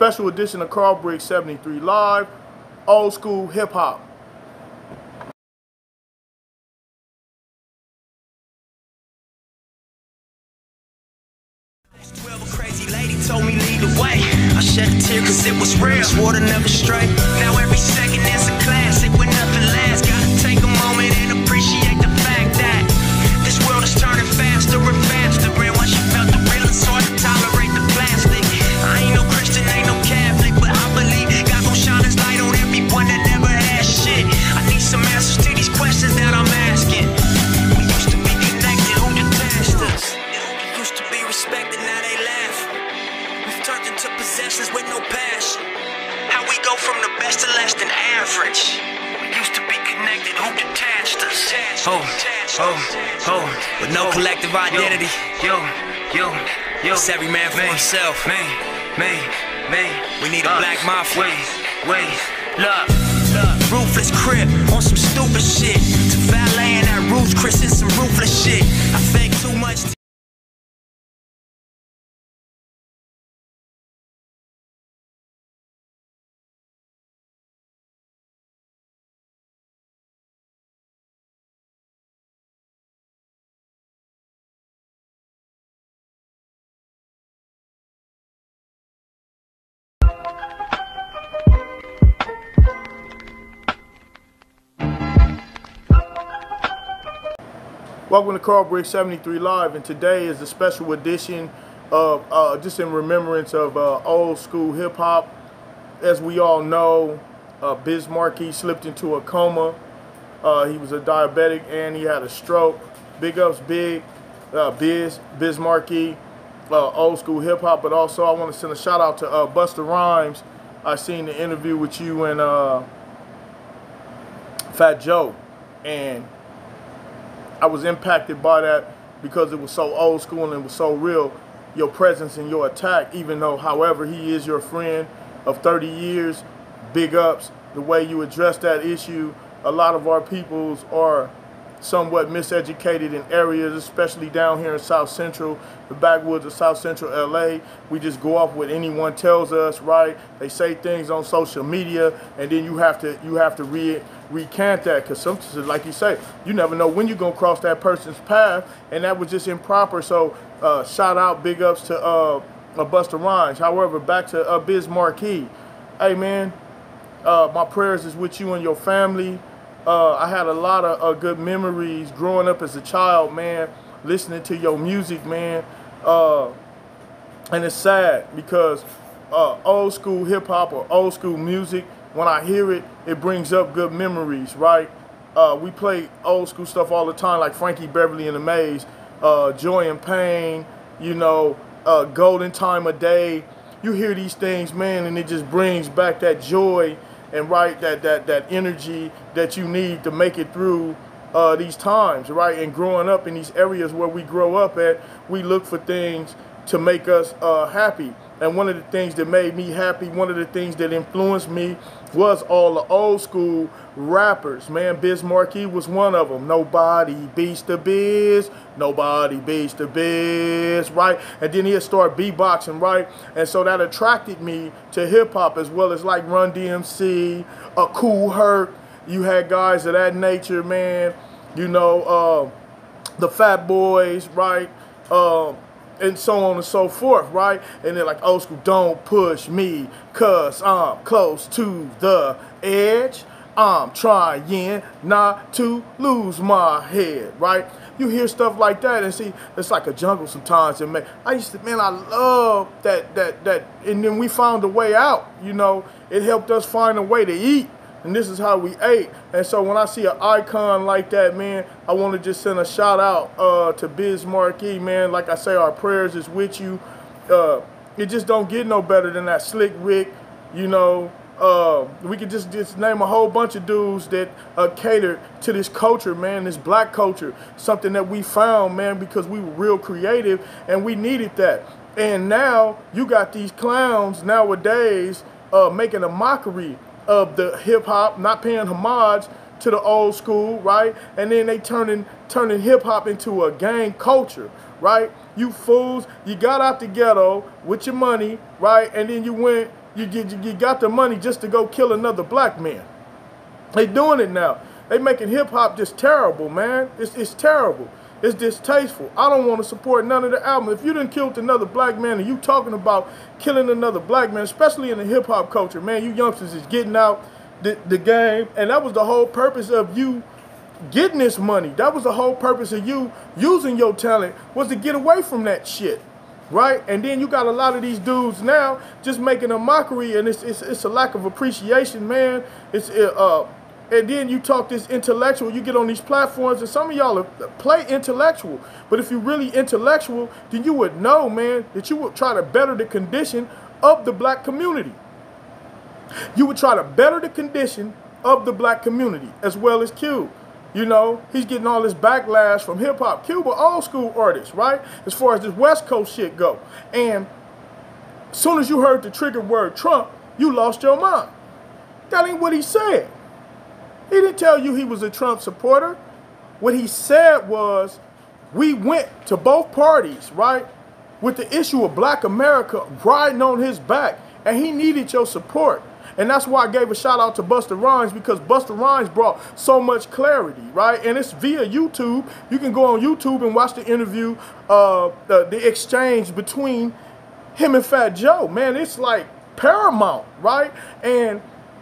special edition of Carl Briggs 73 Live, old school hip hop. told me lead the way. I shed a tear cause it was real. Swore to never stray. Now go from the best to less than average. We used to be connected, who detached us? Oh, oh, oh, with no collective identity. Yo, yo, yo. It's every man for himself. Me, me, me. We need a uh, black mafia. Wait, wait, look. Ruthless crib on some stupid shit. To valeting at Ruth's Chris is some ruthless shit. I think too much. Welcome to Carl Briggs 73 Live, and today is a special edition of uh, just in remembrance of uh, old school hip hop. As we all know, uh, Biz Markie slipped into a coma. Uh, he was a diabetic and he had a stroke. Big ups, big uh, Biz, Biz Markie, uh, old school hip hop. But also, I want to send a shout out to uh, Busta Rhymes. I seen the interview with you and Fat Joe, and I was impacted by that because it was so old school and was so real. Your presence and your attack, even though, however, he is your friend of 30 years, big ups. The way you address that issue, a lot of our peoples are somewhat miseducated in areas, especially down here in South Central, the backwoods of South Central LA. We just go off what anyone tells us, right? They say things on social media, and then you have to you have to re recant that because sometimes, like you say, you never know when you're gonna cross that person's path, and that was just improper. So uh, shout out, big ups to uh, uh, Busta Rhymes. However, back to uh, Biz Markie. Hey man, uh, my prayers is with you and your family. Uh, I had a lot of uh, good memories growing up as a child, man, listening to your music, man. Uh, and it's sad because uh, old school hip hop or old school music, when I hear it, it brings up good memories, right? Uh, we play old school stuff all the time, like Frankie Beverly and the Maze, uh, Joy and Pain, you know, Golden Time of Day. You hear these things, man, and it just brings back that joy and right that that that energy that you need to make it through uh, these times, right? And growing up in these areas where we grow up at, we look for things to make us uh, happy. And one of the things that made me happy, one of the things that influenced me was all the old school rappers. Man, Biz Markie was one of them. Nobody beats the Biz. Nobody beats the Biz, right? And then he'd start beatboxing, right? And so that attracted me to hip hop as well as like Run DMC, a Kool Herc. You had guys of that nature, man. You know, uh, the Fat Boys, right? Uh, and so on and so forth, right? And they're like, old school, don't push me, cause I'm close to the edge. I'm trying not to lose my head, right? You hear stuff like that and see, it's like a jungle sometimes. And man, I used to, man, I love that, that, that. And then we found a way out, you know, it helped us find a way to eat and this is how we ate. And so when I see an icon like that, man, I want to just send a shout out uh, to Biz Markie, man. Like I say, our prayers is with you. Uh, it just don't get no better than that Slick Rick, you know. Uh, we could just, just name a whole bunch of dudes that uh, cater to this culture, man, this black culture. Something that we found, man, because we were real creative and we needed that. And now you got these clowns nowadays uh, making a mockery of the hip hop, not paying homage to the old school, right? And then they turning turning hip hop into a gang culture, right? You fools, you got out the ghetto with your money, right? And then you went you, you, you got the money just to go kill another black man. They doing it now. They making hip hop just terrible, man. It's, it's terrible. It's distasteful. I don't want to support none of the album. If you didn't kill another black man and you talking about killing another black man, especially in the hip hop culture, man, you youngsters is getting out the, the game. And that was the whole purpose of you getting this money. That was the whole purpose of you using your talent was to get away from that shit. Right? And then you got a lot of these dudes now just making a mockery and it's, it's, it's a lack of appreciation, man. It's, uh, and then you talk this intellectual, you get on these platforms, and some of y'all play intellectual. But if you're really intellectual, then you would know, man, that you would try to better the condition of the black community. You would try to better the condition of the black community as well as Cube. You know, he's getting all this backlash from hip hop. Cuba, old school artists, right? As far as this West Coast shit go. And as soon as you heard the trigger word Trump, you lost your mind. That ain't what he said. He didn't tell you he was a Trump supporter. What he said was, we went to both parties, right, with the issue of black America riding on his back, and he needed your support. And that's why I gave a shout out to Busta Rhymes because Busta Rhymes brought so much clarity, right? And it's via YouTube. You can go on YouTube and watch the interview, uh, the, the exchange between him and Fat Joe. Man, it's like paramount, right? And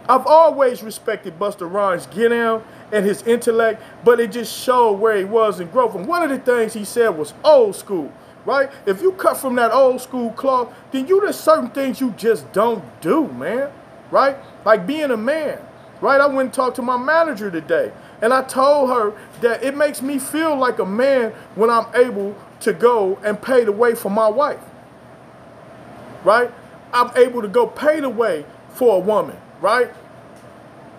I've always respected Busta Rhymes' get and his intellect, but it just showed where he was in growth. And one of the things he said was old school, right? If you cut from that old school cloth, then you there's certain things you just don't do, man, right? Like being a man, right? I went and talked to my manager today, and I told her that it makes me feel like a man when I'm able to go and pay the way for my wife, right? I'm able to go pay the way for a woman right?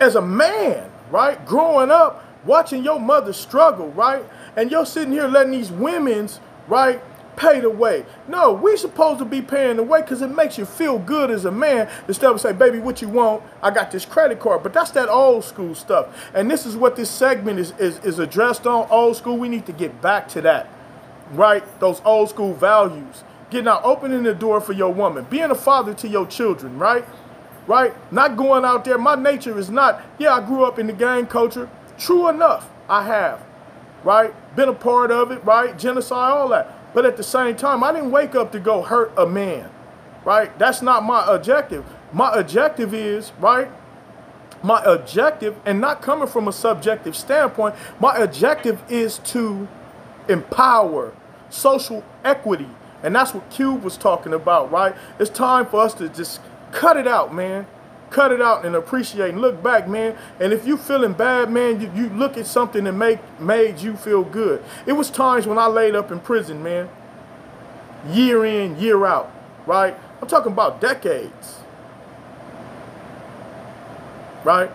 As a man, right? Growing up, watching your mother struggle, right? And you're sitting here letting these women's, right, pay the way. No, we supposed to be paying the way because it makes you feel good as a man instead of say, baby, what you want? I got this credit card. But that's that old school stuff. And this is what this segment is, is, is addressed on. Old school, we need to get back to that, right? Those old school values. Getting out, opening the door for your woman, being a father to your children, right? Right? Not going out there. My nature is not, yeah, I grew up in the gang culture. True enough, I have, right? Been a part of it, right? Genocide, all that. But at the same time, I didn't wake up to go hurt a man, right? That's not my objective. My objective is, right? My objective, and not coming from a subjective standpoint, my objective is to empower social equity. And that's what Cube was talking about, right? It's time for us to just cut it out, man. Cut it out and appreciate and look back, man. And if you feeling bad, man, you, you look at something that make made you feel good. It was times when I laid up in prison, man. Year in, year out, right? I'm talking about decades. Right?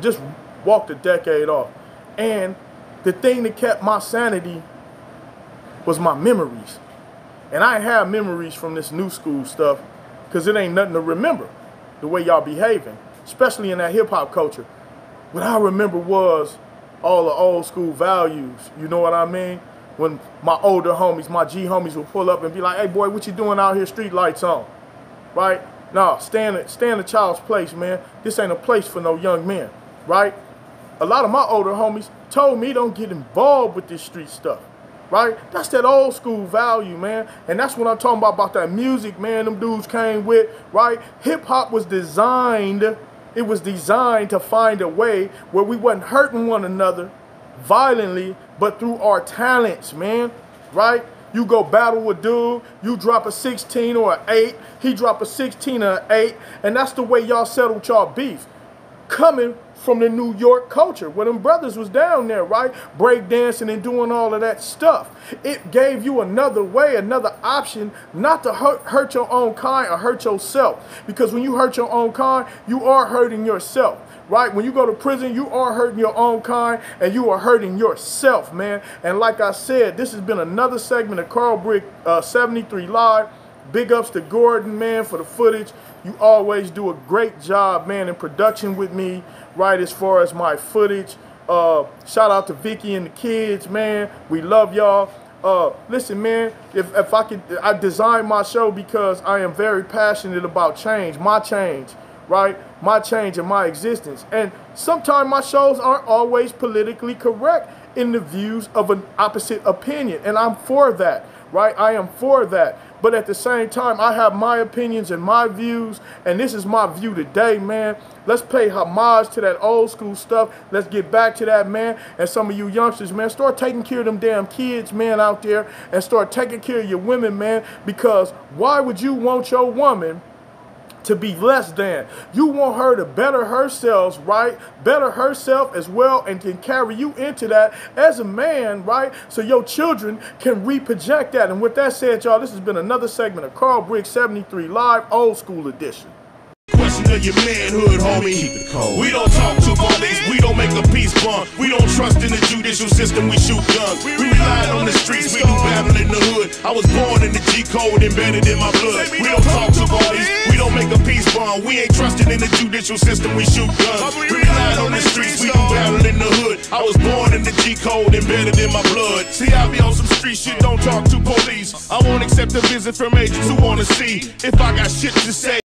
Just walked a decade off. And the thing that kept my sanity was my memories. And I have memories from this new school stuff because it ain't nothing to remember the way y'all behaving, especially in that hip hop culture. What I remember was all the old school values. You know what I mean? When my older homies, my G homies would pull up and be like, hey boy, what you doing out here, street lights on? Right? No, stand, stand a child's place, man. This ain't a place for no young men, right? A lot of my older homies told me don't get involved with this street stuff right? That's that old school value, man. And that's what I'm talking about, about that music, man, them dudes came with, right? Hip hop was designed, it was designed to find a way where we wasn't hurting one another violently, but through our talents, man, right? You go battle with dude, you drop a 16 or an 8, he drop a 16 or an 8, and that's the way y'all settled y'all beef. Coming from the New York culture where them brothers was down there, right? Break dancing and doing all of that stuff. It gave you another way, another option not to hurt, hurt your own kind or hurt yourself. Because when you hurt your own kind, you are hurting yourself right? When you go to prison, you are hurting your own kind and you are hurting yourself, man. And like I said, this has been another segment of Carl Briggs uh, 73 Live. Big ups to Gordon, man, for the footage. You always do a great job, man, in production with me right as far as my footage. Uh, shout out to Vicky and the kids, man. We love y'all. Uh, listen, man. If if I could, I designed my show because I am very passionate about change, my change, right? My change in my existence. And sometimes my shows aren't always politically correct in the views of an opposite opinion, and I'm for that, right? I am for that. But at the same time, I have my opinions and my views, and this is my view today, man. Let's pay homage to that old school stuff. Let's get back to that, man. And some of you youngsters, man, start taking care of them damn kids, man, out there, and start taking care of your women, man. Because why would you want your woman? To be less than. You want her to better herself, right? Better herself as well and can carry you into that as a man, right? So your children can reproject that. And with that said, y'all, this has been another segment of Carl Briggs 73 Live, Old School Edition. Question of your manhood, homie. Keep it cold. We don't talk to police, we don't make a peace bond. We don't trust in the judicial system, we shoot guns. We rely on the streets, we do battle in the hood. I was born G code, embedded in my blood. We don't talk to police, we don't make a peace bond. We ain't trusted in the judicial system, we shoot guns. We rely on the streets, we do battle in the hood. I was born in the G code, embedded in my blood. See, I be on some street shit, don't talk to police. I won't accept a visit from agents who wanna see if I got shit to say.